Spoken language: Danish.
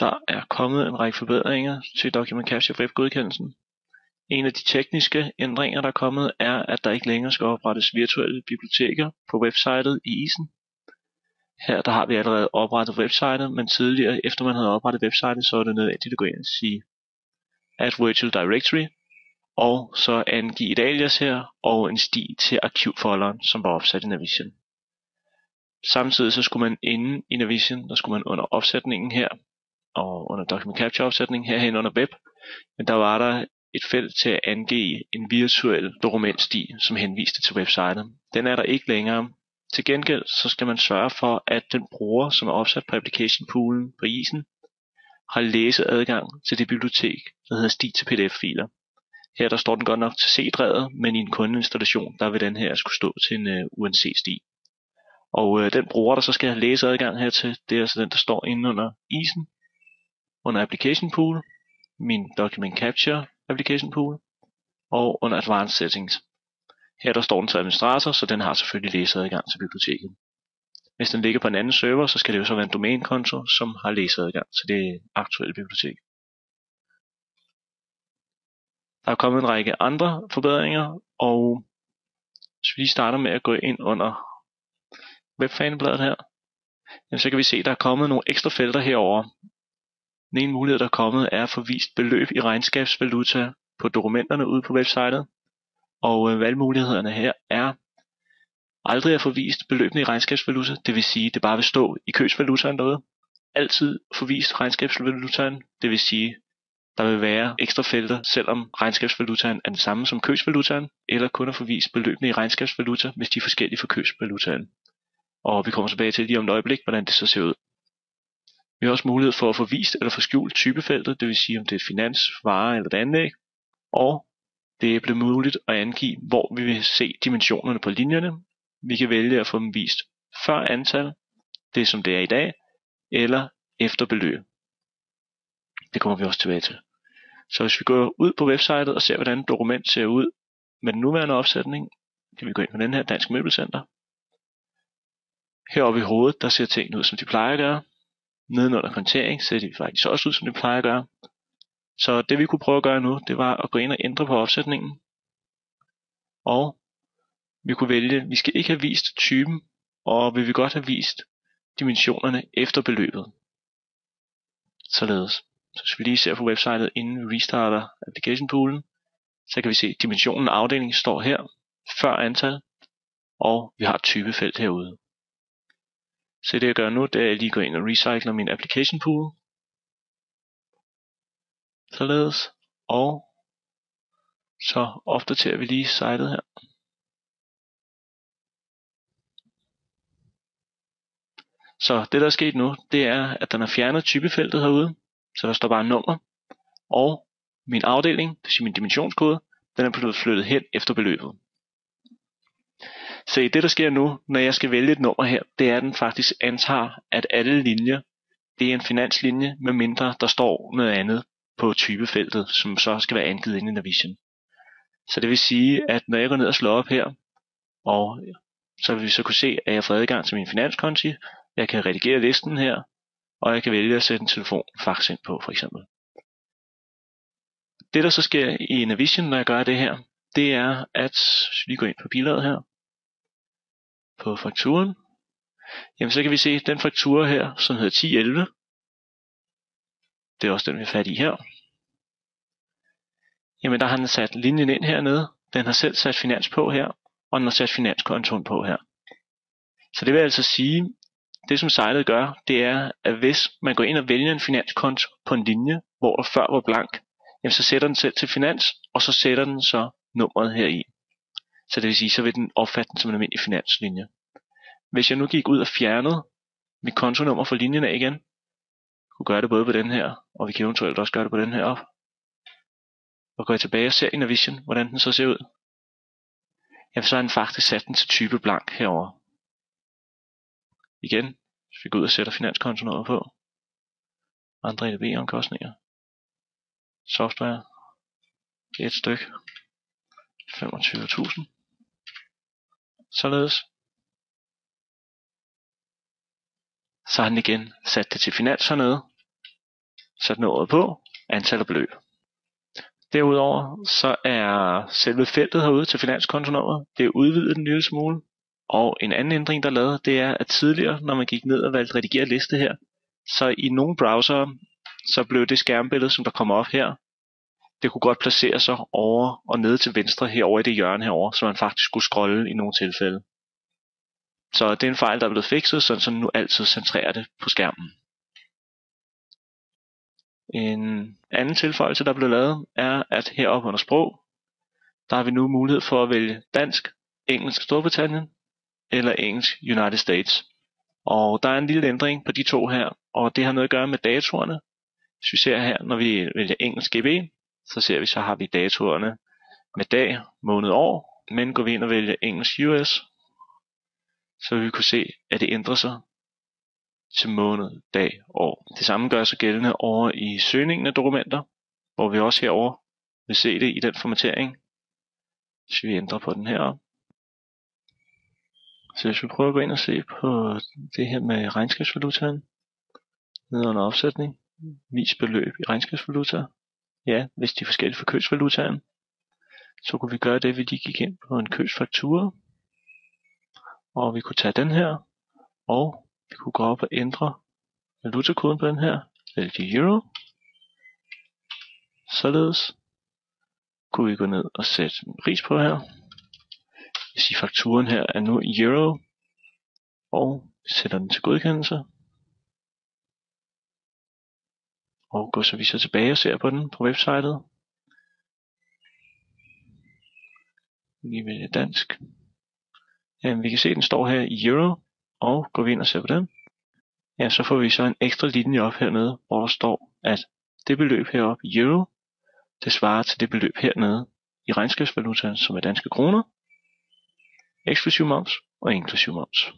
Der er kommet en række forbedringer til Document Capture webgodkendelsen. En af de tekniske ændringer, der er kommet, er, at der ikke længere skal oprettes virtuelle biblioteker på websitet i ISEN. Her der har vi allerede oprettet websitet, men tidligere, efter man havde oprettet websitet, så er det nødvendigt at gå ind og sige Add Virtual Directory, og så angive et alias her, og en sti til arkivfolderen, som var opsat i Navision. Samtidig så skulle man inde i Navision, der skulle man under opsætningen her, og under Document Capture opsætning, herhen under web, men der var der et felt til at angive en virtuel dokumentsti, som henviste til websitet. Den er der ikke længere. Til gengæld så skal man sørge for, at den bruger, som er opsat på application poolen på isen, har læseadgang til det bibliotek, der hedder sti til pdf-filer. Her der står den godt nok til C-drevet, men i en kundeinstallation, der vil den her skulle stå til en øh, uh, UNC-sti. Og øh, den bruger, der så skal have læseadgang hertil, det er altså den, der står inde under isen, under application pool, min document capture application pool, og under advanced settings. Her der står den til administrator, så den har selvfølgelig læseadgang til biblioteket. Hvis den ligger på en anden server, så skal det jo så være en domænekonto, som har læseadgang til det aktuelle bibliotek. Der er kommet en række andre forbedringer, og hvis vi lige starter med at gå ind under webfanebladet her, så kan vi se, at der er kommet nogle ekstra felter herover. Den ene mulighed, der er kommet, er at få vist beløb i regnskabsvaluta på dokumenterne ude på websitet. Og øh, valgmulighederne her er aldrig at få vist beløbene i regnskabsvaluta, det vil sige, det bare vil stå i købsvalutaen noget. Altid få vist regnskabsvalutaen, det vil sige, der vil være ekstra felter, selvom regnskabsvalutaen er den samme som købsvalutaen, eller kun at få vist beløbene i regnskabsvaluta, hvis de er forskellige for købsvalutaen. Og vi kommer tilbage til lige om et øjeblik, hvordan det så ser ud. Vi har også mulighed for at få vist eller få skjult typefeltet, det vil sige om det er finans, vare eller et anlæg. Og det er blevet muligt at angive, hvor vi vil se dimensionerne på linjerne. Vi kan vælge at få dem vist før antal, det som det er i dag, eller efter beløb. Det kommer vi også tilbage til. Så hvis vi går ud på websitet og ser, hvordan et dokument ser ud med den nuværende opsætning, kan vi gå ind på den her Dansk Møbelcenter. Heroppe i hovedet, der ser tingene ud, som de plejer at gøre. Nedenunder kontering ser de faktisk også ud, som de plejer at gøre. Så det vi kunne prøve at gøre nu, det var at gå ind og ændre på opsætningen. Og vi kunne vælge, vi skal ikke have vist typen, og vi vil godt have vist dimensionerne efter beløbet. Således. Så hvis vi lige ser på websitet, inden vi restarter application poolen, så kan vi se, at dimensionen afdeling afdelingen står her, før antal, og vi har et typefelt herude. Så det jeg gør nu, det er at jeg lige går ind og recycler min application pool. Således. Og så opdaterer vi lige sitet her. Så det der er sket nu, det er, at den har fjernet typefeltet herude, så der står bare nummer, og min afdeling, det vil min dimensionskode, den er blevet flyttet hen efter beløbet. Se, det der sker nu, når jeg skal vælge et nummer her, det er, at den faktisk antager, at alle linjer, det er en finanslinje, med mindre der står noget andet på typefeltet, som så skal være angivet inde i Navision. Så det vil sige, at når jeg går ned og slår op her, og så vil vi så kunne se, at jeg får adgang til min finanskonti, jeg kan redigere listen her, og jeg kan vælge at sætte en telefon fax ind på for eksempel. Det der så sker i Navision, når jeg gør det her, det er, at hvis vi går ind på bilaget her, på fakturen, jamen så kan vi se den faktura her, som hedder 1011. Det er også den, vi er fat i her. Jamen der har han sat linjen ind hernede. Den har selv sat finans på her, og den har sat finanskontoen på her. Så det vil altså sige, det som sejlet gør, det er, at hvis man går ind og vælger en finanskonto på en linje, hvor der før var blank, jamen så sætter den selv til finans, og så sætter den så nummeret her i. Så det vil sige, så vil den opfatte den som en almindelig finanslinje. Hvis jeg nu gik ud og fjernede mit kontonummer fra linjen af igen, kunne gøre det både på den her, og vi kan eventuelt også gøre det på den her op. Og går jeg tilbage og ser i Navision, hvordan den så ser ud, jamen så har den faktisk sat den til type blank herover. Igen, hvis vi går ud og sætter finanskontonummer på, andre EDB-omkostninger, software, et stykke, 25.000. Således. Så har den igen sat det til finans hernede. sat nummeret på, antal og beløb. Derudover så er selve feltet herude til finanskontonummer, det er udvidet en lille smule. Og en anden ændring, der er lavet, det er, at tidligere, når man gik ned og valgte redigere liste her, så i nogle browsere, så blev det skærmbillede, som der kommer op her, det kunne godt placere sig over og nede til venstre herover i det hjørne herover, så man faktisk skulle scrolle i nogle tilfælde. Så det er en fejl, der er blevet fikset, så nu altid centrerer det på skærmen. En anden tilføjelse, der er blevet lavet, er, at heroppe under sprog, der har vi nu mulighed for at vælge dansk, engelsk Storbritannien eller engelsk United States. Og der er en lille ændring på de to her, og det har noget at gøre med datorerne. Hvis vi ser her, når vi vælger engelsk GB, så ser vi, så har vi datoerne med dag, måned, år. Men går vi ind og vælger engelsk US, så vil vi kunne se, at det ændrer sig til måned, dag, år. Det samme gør sig gældende over i søgningen af dokumenter, hvor vi også herover vil se det i den formatering. Så vi ændrer på den her. Så hvis vi prøver at gå ind og se på det her med regnskabsvalutaen, nede under opsætning, vis beløb i regnskabsvaluta, ja, hvis de er forskellige for købsvalutaen, så kunne vi gøre det, vi lige gik ind på en købsfaktura, og vi kunne tage den her, og vi kunne gå op og ændre valutakoden på den her, vælge euro. Således kunne vi gå ned og sætte en pris på her. Jeg siger, fakturen her er nu euro, og sætter den til godkendelse. Og går så vi så tilbage og ser på den på websitet. Vi vælger dansk. Jamen, vi kan se, at den står her i euro, og går vi ind og ser på den, ja, så får vi så en ekstra linje op hernede, hvor der står, at det beløb heroppe i euro, det svarer til det beløb hernede i regnskabsvalutaen, som er danske kroner, eksklusiv moms og inklusiv moms.